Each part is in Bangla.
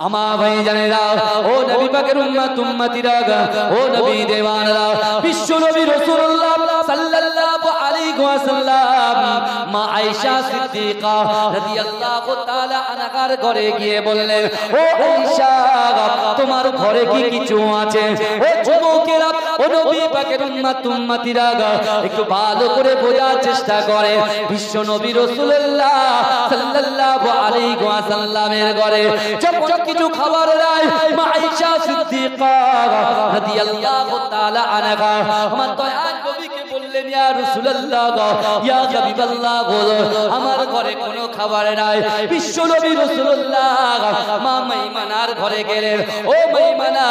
আমার ভাই জানেরা ও নবী পাকের উম্মত উম্মতিরা ও নবী দেওয়ানরা বিশ্ব নবী রাসূলুল্লাহ সাল্লাল্লাহু আলাইহি ওয়াসাল্লাম। মা আয়েশা সিদ্দিকা রাদিয়াল্লাহু তাআলা আনহার ঘরে গিয়ে বললেন, ও আয়েশা, তোমার ঘরে কি কিছু আছে? ও যুবকেরা, ও নবী পাকের উম্মত, উম্মতিরা একটু ভালো করে বোঝার চেষ্টা করে। বিশ্ব নবী রাসূলুল্লাহ সাল্লাল্লাহু আলাইহি ওয়াসাল্লামের ঘরে যখন কিছু খাবার দেয়, মা আয়েশা সিদ্দিকা রাদিয়াল্লাহু তাআলা আনহা, আমার নবীকে বললেন ইয়া রাসূলুল্লাহ, ইয়া হাবিবাল্লাহ, আমার ঘরে কোনো খাবার নাই। বিশ্ব নবী রাসূলুল্লাহ, মা মাইমানার ঘরে গেলেন। ও মাইমানা,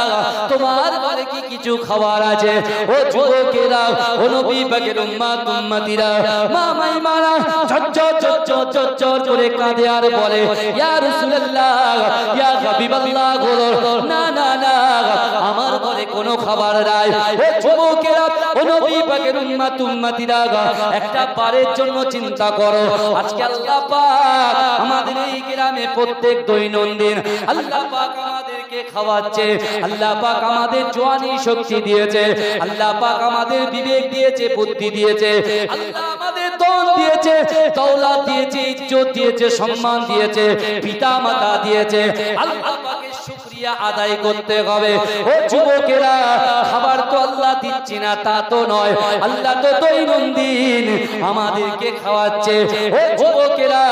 তোমার ঘরে কি কিছু খাবার আছে? ও যুবকেরা, ও নবী পাকের উম্মত, উম্মতিরা, মা মাইমানা ঝরঝর ঝরঝর ঝরঝর করে কাঁদে আর বলে, ইয়া রাসূলুল্লাহ, ইয়া হাবিবাল্লাহ, না না না, আমার ঘরে কোনো খাবার নাই। ও যুবকেরা ও নবী পাকের উম্মত উম্মতিরা একটা পারের জন্য চিন্তা করো। আজকে আল্লাহ পাক আমাদের এই গ্রামে প্রত্যেক দৈনন্দিন আল্লাহ পাক আমাদেরকে খাওয়াচ্ছে, আল্লাহ পাক আমাদের জোয়ানি শক্তি দিয়েছে, আল্লাহ পাক আমাদের বিবেক দিয়েছে, বুদ্ধি দিয়েছে, আল্লাহ আমাদের দন দিয়েছে, দৌলত দিয়েছে, ইজ্জত দিয়েছে, সম্মান দিয়েছে পিতা মাতা দিয়েছে, আল্লাহ পাকের আদায় করতে হবে। ও যুবকেরা, খাবার তো আল্লাহ দিচ্ছি না, তা তো নয়। আল্লাহ তো দৈনন্দিন আমাদেরকে খাওয়াচ্ছে। ও যুবকেরা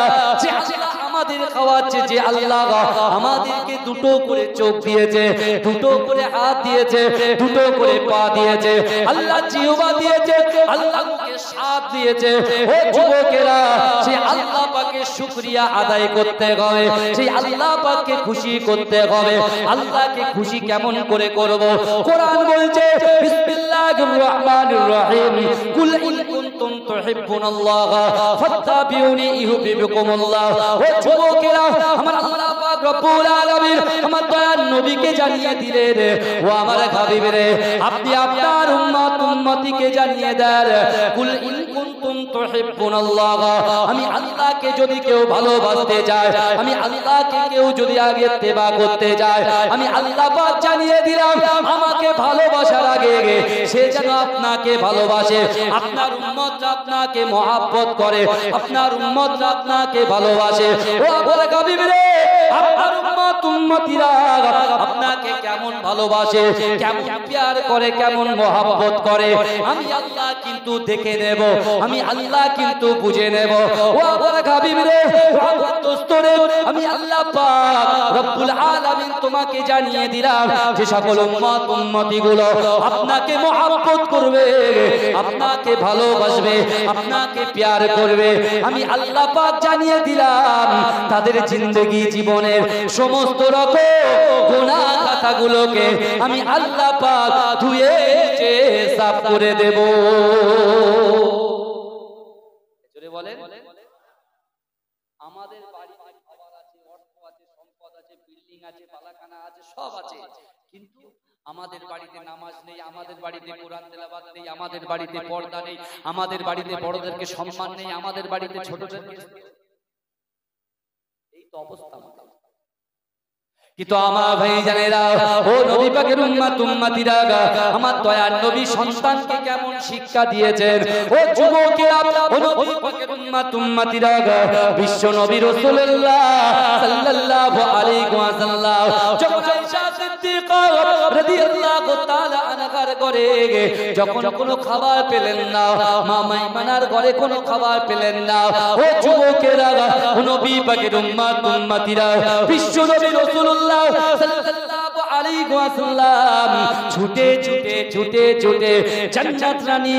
খাওয়াচ্ছে যে আল্লাহ আমাদেরকে দুটো করে চোখ দিয়েছে, দুটো করে হাত দিয়েছে, দুটো করে পা দিয়েছে। আল্লাহ জিহবা দিয়েছে আল্লাহ মুখে সাপ দিয়েছে। ও যুবকেরা, সেই আল্লাহ পাকে শুকরিয়া আদায় করতে হবে, সেই আল্লাহ পাককে খুশি করতে হবে। আল্লাহকে খুশি কেমন করে করব? কোরআন বলছে, বিসমিল্লাহির রহমানির রহিম। কুল ইন তুহিব্বুনাল্লাহ ফাত্তাবিউনি ইউহিব্বুকুমুল্লাহ। ও যুবকেরা, আমার আল্লাহ পাক রব্বুল আলামিন আমার দয়ার নবীকে জানিয়ে দিলেন। ও আমার হাবিবরে, আপনি আপনার উম্মত উম্মতিকে জানিয়ে দেন। কুল ইন কুনতুম তুহিব্বুনাল্লাহ, আমি আল্লাহকে যদি কেউ ভালোবাসতে যায় আমি আল্লাহকে কেউ যদি আগে তেবা করতে যায় আমি আল্লাহ পাক জানিয়ে দিলাম, আমাকে ভালোবাসার আগে সে যেন আপনাকে ভালোবাসে। আপনার উম্মত আপনাকে মহাব্বত করে, আপনার উম্মত আপনাকে ভালোবাসে। ও বলে কবি রে! আপনার উম্মত, উম্মতিরা আপনাকে কেমন ভালোবাসে, কেমন প্যার করে, কেমন করে, আমি আল্লাহ কিন্তু দেখে নেব, আমি আল্লাহ কিন্তু বুঝে নেব। হাবিব রে দোস্ত রে, আমি আল্লাহ পাক রব্বুল আলামিন তোমাকে জানিয়ে দিলাম যে সকল উম্মত উম্মতি গুলো আপনাকে করবে, আপনাকে ভালোবাসবে, আপনাকে প্যার করবে। আমি আল্লাহ পাক জানিয়ে দিলাম, তাদের জিন্দগি জীবনের সমস্ত রকম কথাগুলোকে আমি আল্লাহ পাক ধুয়ে সাফ করে দেব। সম্পদ আছে বিল্ডিং আছে বালাখানা আছে, সব আছে। কিন্তু আমাদের বাড়িতে নামাজ নেই, আমাদের বাড়িতে নেই, আমাদের বাড়িতে পর্দা নেই, আমাদের বাড়িতে বড়দেরকে সম্মান নেই, আমাদের বাড়িতে ছোটদেরকে অবস্থা কিন্তু আমার ভাই জানেরা ও নবী পাকের উম্মত, উম্মতিরা, আমার দয়ার নবী সন্তানকে কেমন শিক্ষা দিয়েছেন? ও যুবকেরা, ও নবী পাকের উম্মত, উম্মতিরা, বিশ্ব নবী রাসূলুল্লাহ সাল্লাল্লাহু আলাইহি ওয়াসাল্লাম, যখন রাদিয়াল্লাহু তাআলা আনহার ঘরে যখন কোনো খাবার পেলেন না, মা মাইমানার ঘরে কোনো খাবার পেলেন না, ও যুবকেরা নবী পাকের উম্মত, উম্মতিরা, বিশ্ব নবী রাসূলুল্লাহ সাল্লাল্লাহু আলাইহি ওয়াসাল্লাম ছুটে ছুটে ছুটে ছুটে জান্নাত রানী,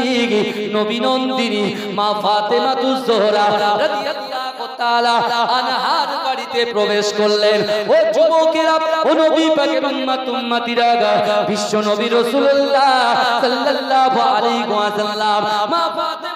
নবী নন্দিনী মা ফাতেমা তুজ রাদিয়াল্লাহু তাআলা আনহার বাড়িতে প্রবেশ করলেন। ও যুবকেরা, ও নবী পাকের উম্মত, উম্মতিরা বিশ্ব নবী রাসূলুল্লাহ সাল্লাল্লাহু আলাইহি ওয়াসাল্লাম। মা ফাতেমা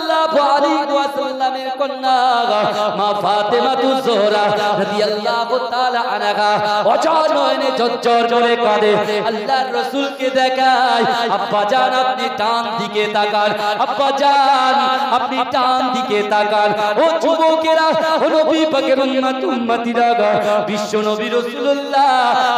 সাল্লাল্লাহু আলাইহি ওয়াসাল্লামের কন্যা, মা ফাতেমা তু জোহরা রাদিয়াল্লাহু তাআলা আনহা অজনয়নে ঝরঝর করে কাঁদে। আল্লাহর রাসূলকে দেখায়, আব্বা জান, আপনি ডান দিকে তাকান। আব্বা জান, আপনি ডান দিকে তাকান। ও যুবকেরা, ও নবী পাকের উম্মত, উম্মতিরা বিশ্ব নবী রাসূলুল্লাহ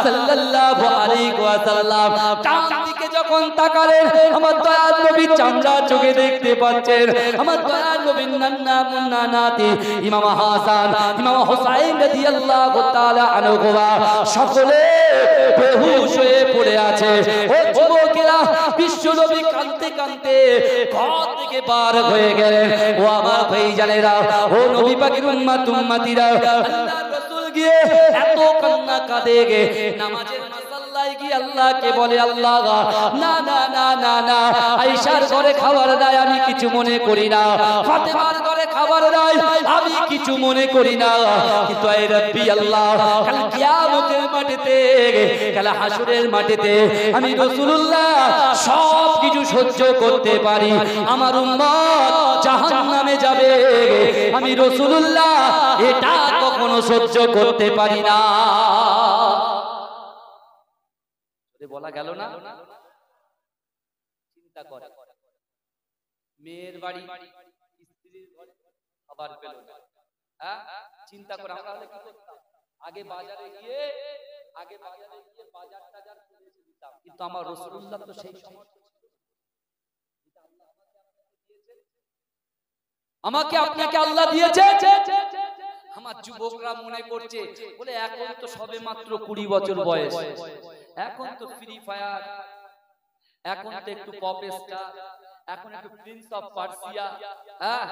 সাল্লাল্লাহু আলাইহি ওয়াসাল্লাম, ডান দিকে যখন তাকালেন আমার দয়ার নবী চামড়া চোখে দেখতে পাচ্ছেন। আমার দয়ার নবীর নান্না মুন্না নাতি, ইমাম হাসান, ইমাম হোসাইন তাআলা সকলে বেহুশ হয়ে পড়ে আছে। ও যুবকেরা, বিশ্ব নবী কাঁদতে কাঁদতে ঘর থেকে বার হয়ে গেলেন। ও আমার ও নবী উম্মত উম্মতিরা, আল্লাহর রাসূল গিয়ে এত কান্না কাঁদে গে, নামাজের মাসাল্লায় গিয়ে আল্লাহকে বলে আল্লাহ? না না না না না। ঘরে খাবার দেয়, আমি কিছু মনে করি না। ফাতেমার ঘরে খাবার দেয়, আমি কিছু মনে করি না। কিন্তু এই রব্বি আল্লাহ, কাল কিয়ামতের মাঠেতে কাল হাসরের মাঠেতে আমি রাসূলুল্লাহ সব কিছু সহ্য করতে পারি। আমার উম্মত জাহান্নামে যাবে। আমি রাসূলুল্লাহ এটা কখনো সহ্য করতে পারি না। বলা গেল না, চিন্তা করে। মেয়ের বাড়ি, স্ত্রীর ঘরে, খাবার পেল না। হ্যাঁ? চিন্তা করে আমরা হলে কি করতাম? আগে বাজারে গিয়ে, আগে বাজারে গিয়ে বাজার টাজার করে দিতাম। কিন্তু আমার রসুল্লাহ তো সেই সময় আমাকে আপনাকে আল্লাহ দিয়েছে আমার যুবকরা মনে করছে, বলে এখন তো সবে মাত্র কুড়ি বছর বয়স। এখন তো ফ্রি ফায়ার এখন তো একটু পপ স্টার এখন একটু প্রিন্স অফ পার্সিয়া হ্যাঁ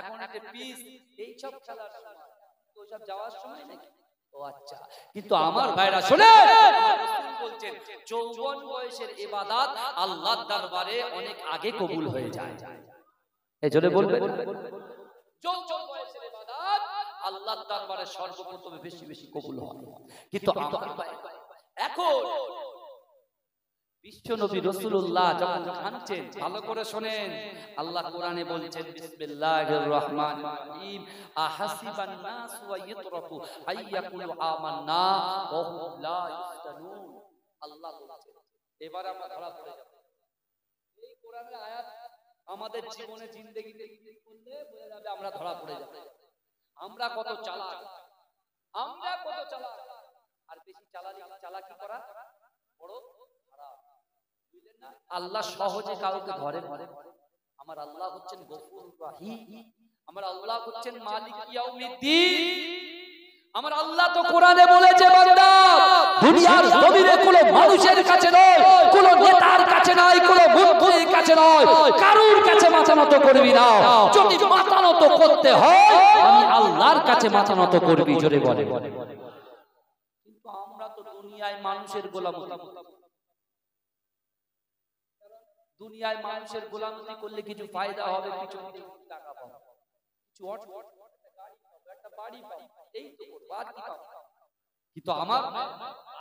এখন একটা পিস এই সব খেলার সময়। তো সব যাওয়ার সময় নাকি? ও আচ্ছা কিন্তু আমার ভাইরা শুনে বলছেন বয়সের ইবাদত আল্লাহর দরবারে অনেক আগে কবুল হয়ে যায়। এই জন্য বলবে যৌবন বয়সের ইবাদত আল্লাহর দরবারে সর্বপ্রথম বেশি বেশি কবুল হয়। কিন্তু আমার ভাইরা এখন রসুল্লাহ যখন ভালো করে শোনেন, আল্লাহ কোরআনে বলছেন, বিসমিল্লাহির রহমানির রহিম, আহাসিবান নাস ওয়া আইয়াকুলু আমান্না লা আল্লাহ বলছেন, এবার আমরা ধরা পড়ে যাব। এই কোরআনের আয়াত আমাদের জীবনে, জিন্দেগিতে করলে বোঝা যাবে আমরা ধরা পড়ে যাব। আমরা কত চালাক, আমরা কত চালাক। আর বেশি চালাকি চালাকি করা বড় খারাপ বুঝলেন না আল্লাহ সহজে কাউকে ধরে ধরে আমার আল্লাহ হচ্ছেন গফুর রাহিম। আমার আল্লাহ হচ্ছেন মালিক ইয়াউমিদ্দিন। আমার আল্লাহ তো কোরআনে বলেছে, বান্দা, দুনিয়ার মানুষের কাছে নয়, কোনো নেতার কাছে কোনো মন্ত্রীর কাছে নয়। কারুর কাছে মাথা নত করবি না। যদি মাথা নত করতে হয়, আমি আল্লাহর কাছে মাথা নত করবি, জোরে বলে। দুনিয়ায় মানুষের গোলামতি। দুনিয়ায় মানুষের গোলামতি করলে কিছু ফায়দা হবে, কিছু? কিন্তু আমার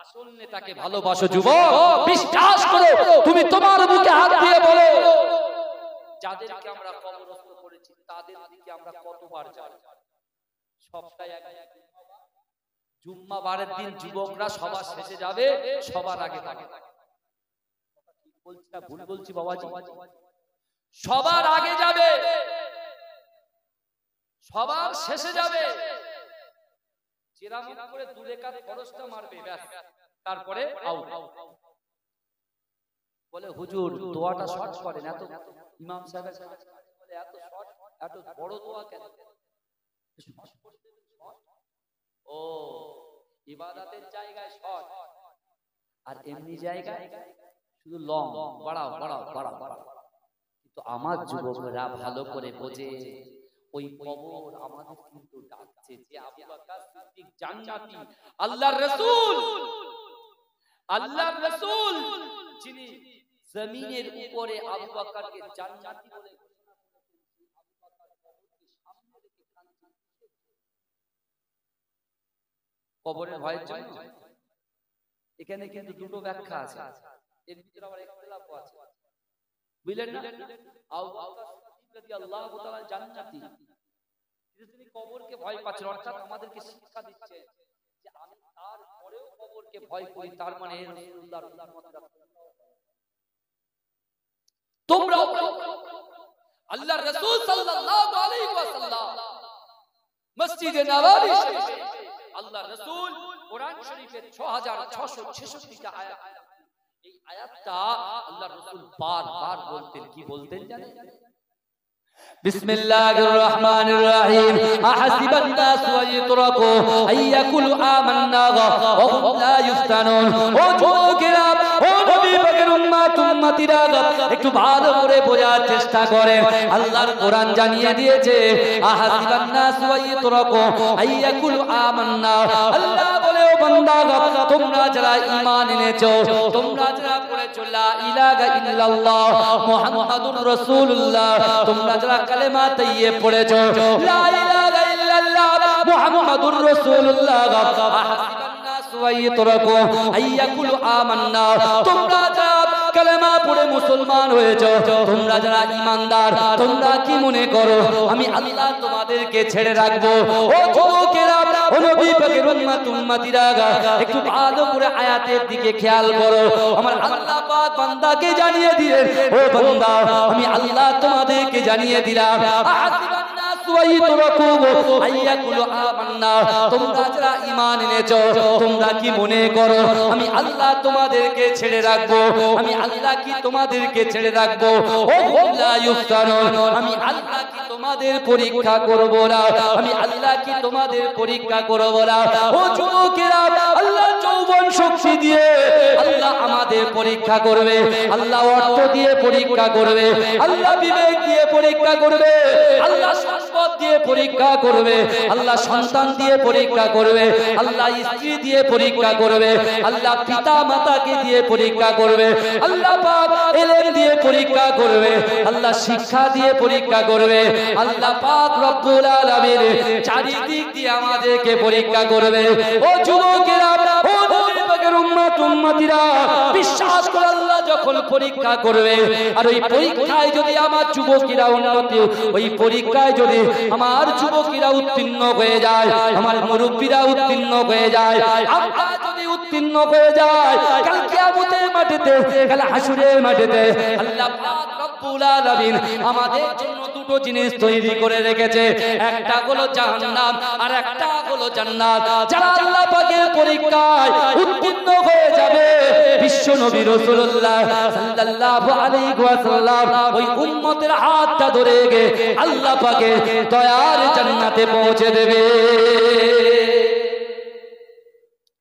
আসল নেতাকে ভালোবাসো, যুবক, বিশ্বাস করো, তুমি তোমার বুকে হাত দিয়ে বলো, যাদেরকে আমরা কবরস্থ করেছি, তাদের দিকে আমরা কতবার যাই সপ্তাহে এক জুম্মা বারের দিন যুবকরা সবার শেষে যাবে সবার আগে থাকে ভুল বলছি বাবাজি? সবার আগে যাবে। সবার শেষে যাবে। চেরামত করে দু রেখাত খরচটা মারবে ব্যাস। তারপরে আউট বলে হুজুর দোয়াটা শর্ট করেন এত ইমাম সাহেবের বলে এত শর্ট এত বড় দোয়া কেন short করতে হবে, short? ও জায়গায় শর্ট আর এমনি জায়গায় শুধু লং বাড়াও বাড়াও বাড়াও বাড়াও। কিন্তু আমার যুবকরা ভালো করে বোঝে, ওই কবর আমাদের কিন্তু ডাকছে যে আবু বকর সিদ্দিক জান্নাতি, আল্লাহর রাসূল। আল্লাহর রাসূল, যিনি জমিনের উপরে আবু বকরকে জান্নাতি বলে ঘোষণা করেছেন আবু বকর কবরকে সামনে রেখে কাঁদছেন কবরের ভয়ের জন্য? এখানে কিন্তু দুটো ব্যাখ্যা আছে। এর ভিতরে আবার ইখতিলাফ আছে। বুঝলেন না? আবু বকর তাআলা জান্নাতি। কিন্তু তিনি কবরকে ভয় পাচ্ছেন। অর্থাৎ আমাদেরকে শিক্ষা দিচ্ছে যে আমি তার পরেও কবরকে ভয় করি। তার মানে রাসূলুল্লাহর উম্মতরা তোমরা আল্লাহর রাসূল সাল্লাল্লাহু আলাইহি ওয়াসাল্লাম মসজিদে নববী শরীফে আল্লাহর রাসূল কোরআন শরীফের 6666 টা আয়াত এই আয়াতটা আল্লাহর রাসূল বারবার বলতেন কি বলতেন জানেন بسم الله الرحمن الرحيم أحسب الناس أن يتركوا أن يقولوا آمنا وهم لا يفتنون ও যুবকেরা ও নবী পাকের উম্মত একটু ভালো করে বোঝার চেষ্টা করেন আল্লাহর কোরআন জানিয়ে দিয়েছে আহাসিবান নাস ওয়া ইতরাকু আইয়াকুল আমান্না। আল্লাহ বলে, ও বান্দা, তোমরা যারা ঈমান এনেছো, তোমরা যারা পড়েছো, লা ইলাহা ইল্লাল্লাহ, মুহাম্মাদুর রাসূলুল্লাহ, তোমরা যারা কালেমা তাইয়ে পড়েছো, লা ইলাহা ইল্লাল্লাহ, মুহাম্মাদুর রাসূলুল্লাহ আহাসিবান নাস ওয়া ইতরাকু আইয়াকুল আমান্না। তোমরা যারা কালেমা পড়ে মুসলমান হয়েছো। তোমরা যারা ইমানদার, তোমরা কি মনে করো? আমি আল্লাহ তোমাদেরকে ছেড়ে রাখব। ও যুবকেরা ও নবী পাকের উম্মত উম্মতিরা, একটু ভালো করে আয়াতের দিকে খেয়াল করো। আমার আল্লাহ পাক বান্দাকে জানিয়ে দিলেন, ও বান্দা, আমি আল্লাহ তোমাদেরকে জানিয়ে দিলাম। পরীক্ষা করব না? আমি আল্লাহ কি তোমাদের পরীক্ষা করব না? ও যুবকেরা, আল্লাহ যৌবন শক্তি দিয়ে আল্লাহ আমাদের পরীক্ষা করবে। আল্লাহ অর্থ দিয়ে পরীক্ষা করবে। আল্লাহ বিবেক দিয়ে পরীক্ষা করবে। আল্লাহ সম্পদ দিয়ে পরীক্ষা করবে, আল্লাহ সন্তান দিয়ে পরীক্ষা করবে, আল্লাহ স্ত্রী দিয়ে পরীক্ষা করবে, আল্লাহ পিতা মাতাকে দিয়ে পরীক্ষা করবে, আল্লাহ দিয়ে পরীক্ষা করবে, আল্লাহ শিক্ষা দিয়ে পরীক্ষা করবে, আল্লাহ পাক রব্বুল চারিদিক দিয়ে আমাদেরকে পরীক্ষা করবে। ও বিশ্বাস করে আল্লাহ যখন পরীক্ষা করবে, আর ওই পরীক্ষায় যদি আমার যুবকীরা উন্নতি ওই পরীক্ষায় যদি আমার যুবকীরা উত্তীর্ণ হয়ে যায়, আমার মুরব্বীরা উত্তীর্ণ হয়ে যায় উত্তীর্ণ হয়ে যায়, কাল কিয়ামতের মাটিতে, কাল হাসুরের মাটিতে, আল্লাহ রব্বুল আমাদের জন্য দুটো জিনিস তৈরি করে রেখেছে। একটা হলো জাহান্নাম আর একটা হলো জান্নাত। যারা আল্লাহ পাকের পরীক্ষায় উত্তীর্ণ হয়ে যাবে, বিশ্ব নবী রাসূলুল্লাহ সাল্লাল্লাহু আলাইহি ওয়াসাল্লাম ওই উম্মতের হাতটা ধরে আল্লাহ দয়ার জান্নাতে পৌঁছে দেবে।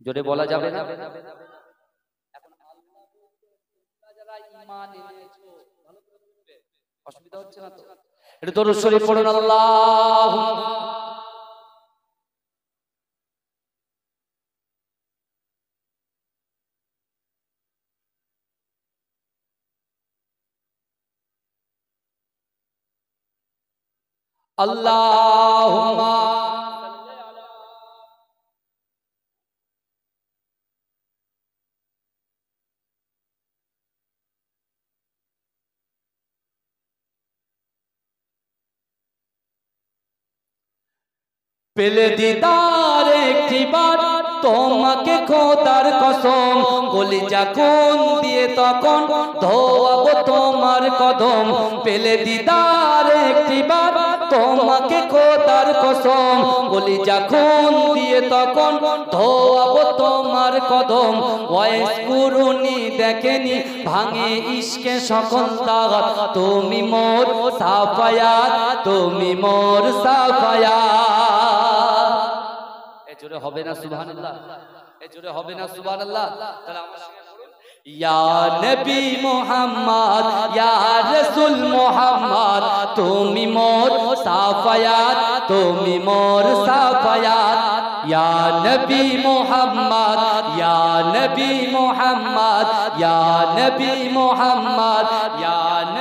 জোরে বলা যাবে না এখন আল্লাহ যারা ঈমান এনেছো ভালো করে বুঝবে এটা আল্লাহ আল্লাহুম্মা পেলে দিদার একটি বার, তোমাকে খোদার কসম, কলিজা কোন দিয়ে তখন ধোয়াবো তোমার কদম। পেলে দিদার একটি বার, তোমাকে খোদার কসম, কলিজা কোন দিয়ে তখন ধোয়াবো তোমার কদম। বয়স পুরুনি দেখেনি, ভাঙে ইশকে সকল দাগাত তুমি মোর সাফায়াত, তুমি মোর সাফায়াত। জোরে হবে না সুবহানাল্লাহ। এ জোরে হবে না তাহলে মুহাম্মদ, ইয়া রাসূল তুমি মোর সাফায়াত, তুমি মোর সাফায়াত। ইয়া নবী মুহাম্মদ, ইয়া নবী মুহাম্মদ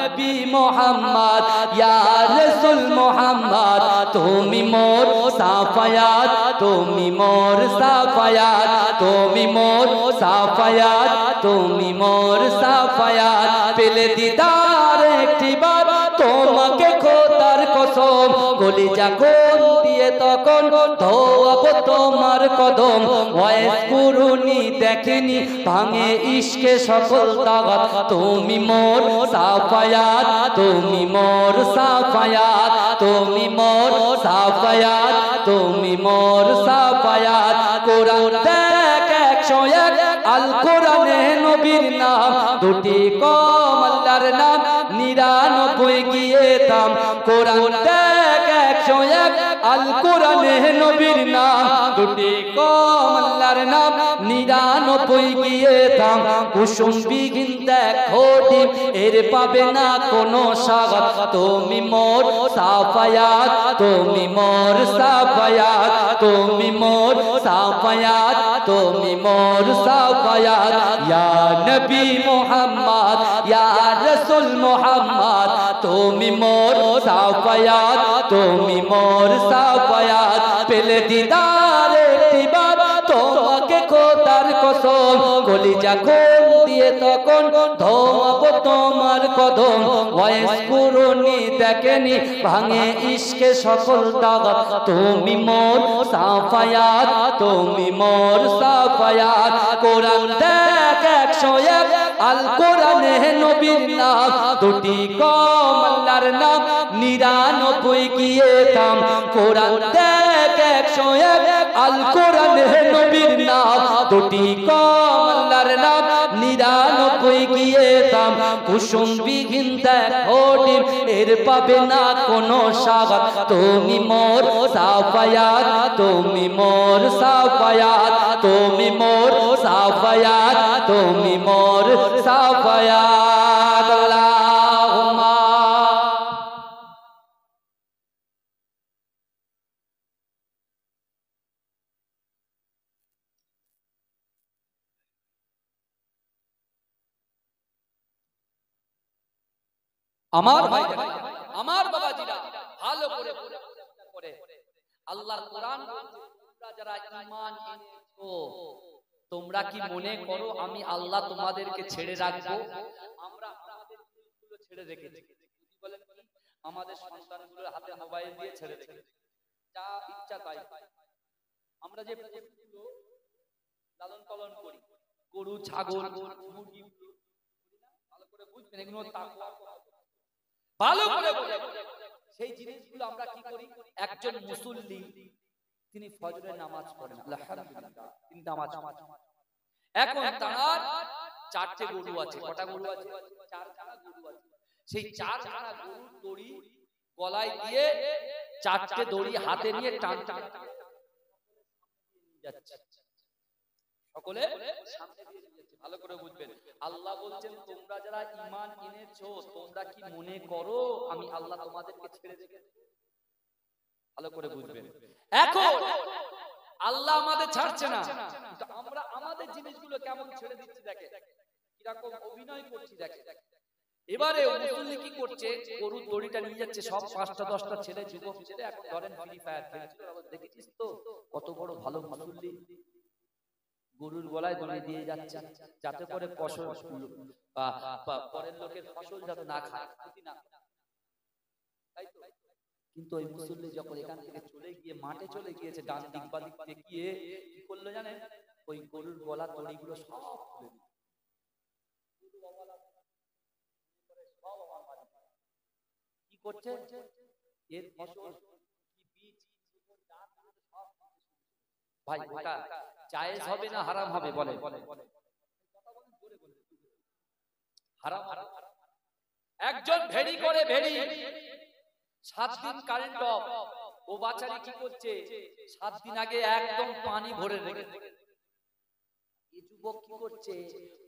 নবী মুহাম্মদ ইয়া রাসূল মুহাম্মদ তুমি মোর সাফায়াত তুমি মোর সাফায়াত তুমি মোর সাফায়াত তুমি মোর সাফায়াত পেলে দিদার একটি বার তোমাকে খোদ কসম গলি যখন দিয়ে তখন ধোয়াব তোমার কদম। ওয়েস কুরুনি দেখেনি, ভাঙে ইশকে সকল তাগাত তুমি মোর সাফায়াত, তুমি মোর সাফায়াত, তুমি মোর সাফায়াত, তুমি মোর সাফায়াত। কোরআন দেখ একশো এক আল কোরআনে নবীর নাম। দুটি কম আল্লাহর নাম, নিরানব্বই গিয়ে দাম। কোরআন দেখ নবীর নাম, দুটি কম আল্লাহর নাম, নিরানব্বই গিয়ে দাম। কুসুম বিঘিন দেখো ডিম এর পাবে না কোনো স্বাগত। তুমি মোর সাফায়াত, তুমি মোর সাফায়াত, তুমি মোর সাফায়াত, তুমি মোর সাফায়াত। ইয়া নবী মুহাম্মদ, ইয়া রাসূল মুহাম্মদ, তুমি মোর সাফায়াত, তুমি মোর সাফায়াত। পেলে দিদার একটিবার তোমাকে খোদার কসম। গলি যখন দিয়ে তখন ধোয়াবো তোমার কদম। বয়স পুরনি, দেখেনি, ভাঙে ইশকে সকল দাগত তুমি মোর সাফায়াত, তুমি মোর সাফায়াত। কোরআন দেখ একশো এক আল কোরআনে নবীর নাম। দুটি কম আল্লাহর নাম, নিরানব্বই গিয়ে দাম। কোরআন দেখ একশো এক আল কোরআনে নবীর নাম। দুটি কম আল্লাহর নাম, নিরানব্বই গিয়ে দাম। কুসুম বিঘিন এর পাবে না কোনো তুমি মোর সাফায়াত, তুমি মোর সাফায়াত, তুমি মোর সাফায়াত, তুমি মোর সাফায়াত। আমার ভাই আমার বাবাজিরা ভালো করে করে। আল্লাহর কোরআন তোমরা যারা ঈমান এনেছো, তোমরা কি মনে করো আমি আল্লাহ তোমাদেরকে ছেড়ে রাখব? আমরা আমাদের জিনিসগুলো ছেড়ে রেখেছি। বলেন আমাদের সন্তানগুলোর হাতে মোবাইল দিয়ে ছেড়ে রেখেছি। যা ইচ্ছা তাই। আমরা যে লালন পালন করি, গরু, ছাগল মুরগি ভালো করে বুঝবেন, এগুলো সেই জিনিসগুলো আমরা কি করি একজন মুসল্লি তিনি ফজরের নামাজ পড়েন তিনি নামাজ এখন তার চারটে গরু আছে কটা গরু আছে চারখানা গরু আছে সেই চারখানা গরুর দড়ি গলায় দিয়ে চারটে দড়ি হাতে নিয়ে টান টান যাচ্ছে সকলে ভালো করে বুঝবেন। আল্লাহ বলছেন, তোমরা যারা ঈমান এনেছো, তোমরা কি মনে করো আমি আল্লাহ তোমাদেরকে ছেড়ে রেখে ভালো করে বুঝবেন। এখন আল্লাহ আমাদের ছাড়ছে না। আমরা আমাদের জিনিসগুলো কেমন ছেড়ে দিচ্ছি দেখে কীরকম অভিনয় করছি দেখে এবারে মুসল্লি কি করছে? গরুর দড়িটা নিয়ে যাচ্ছে, সব পাঁচটা, দশটা ছেলে, যুবক ছেলে। এখন ধরেন ফ্রি ফায়ার খেলছিল। দেখেছিস তো? কত বড় ভালো মুসল্লি। গরুর গলায় দড়ি দিয়ে যাচ্ছে, যাতে করে ফসল বা- পরের লোকের ফসল যাতে না খায়। ক্ষতি না। তাই তো? কিন্তু ওই মুসল্লি যখন এখান থেকে চলে গিয়ে মাঠে চলে গিয়েছে, ডান দিক বা দিক গিয়ে কি করল জানেন? ওই গরুর গলা দড়িগুলো সব খুলে দিল। কি করছে? এর ফসল কি বীজ ভাই, ওটা জায়েজ হবে না হারাম হবে বলে। একজন ভেড়ি করে ভেড়ি, সাত দিন কারেন্ট অফ ও বাচ্চারি কি করছে? সাত দিন আগে একদম পানি ভরে যুবক কি করছে?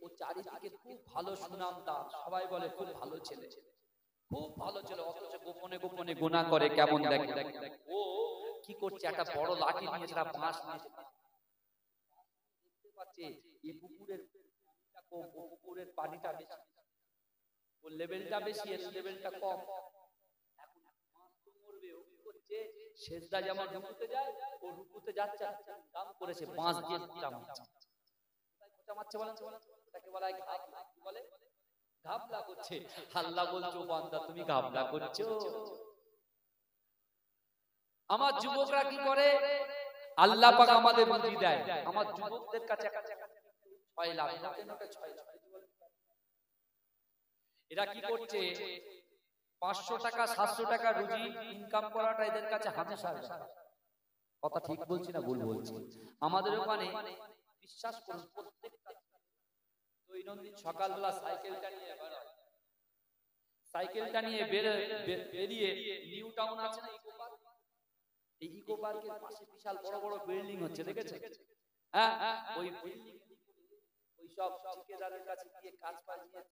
ও চারিদিকে খুব ভালো সুনাম সবাই বলে, খুব ভালো ছেলে। খুব ভালো ছেলে, অথচ গোপনে গোপনে গুণা করে, কেমন দেখে? ও কি করছে? একটা বড় লাঠি নিয়ে সেটা বাঁশ নিয়ে দেখতে পাচ্ছে, এই পুকুরের ও পুকুরের পানিটা বেশি। ওর লেভেলটা বেশি, এর লেভেলটা কম। ও সেজদা যেমন রুকুতে যায়, ও রুকুতে যাচ্ছে দাম করেছে, বাঁশ দিয়ে খোঁচা মারছে বলেন? তাকে বলা হয় বলে? করছে। আল্লাহ বলছো, বান্দা, তুমি করছ। আমার যুবকরা কি করে? আল্লাহ পাক আমাদের বুদ্ধি দেয়। আমার যুবকদের কাছে ছয় লাখ। এরা কি করছে? পাঁচশো টাকা, সাতশো টাকা রুজি ইনকাম করাটা এদের কাছে সার কথা ঠিক বলছি না ভুল বলছি? আমাদের ওখানে বিশ্বাস করুন, প্রত্যেকটা দৈনন্দিন সকালবেলা সাইকেলটা নিয়ে বেরোয় সাইকেলটা নিয়ে বেরোয় নিউ টাউন আছে না ইকো পার্ক? এই ইকো পার্কের পাশে বিশাল বড় বড় বিল্ডিং হচ্ছে, দেখেছেন? হ্যাঁ ওই বিল্ডিং, ওই সব ঠিকাদারের কাছে গিয়ে কাজ নিয়ে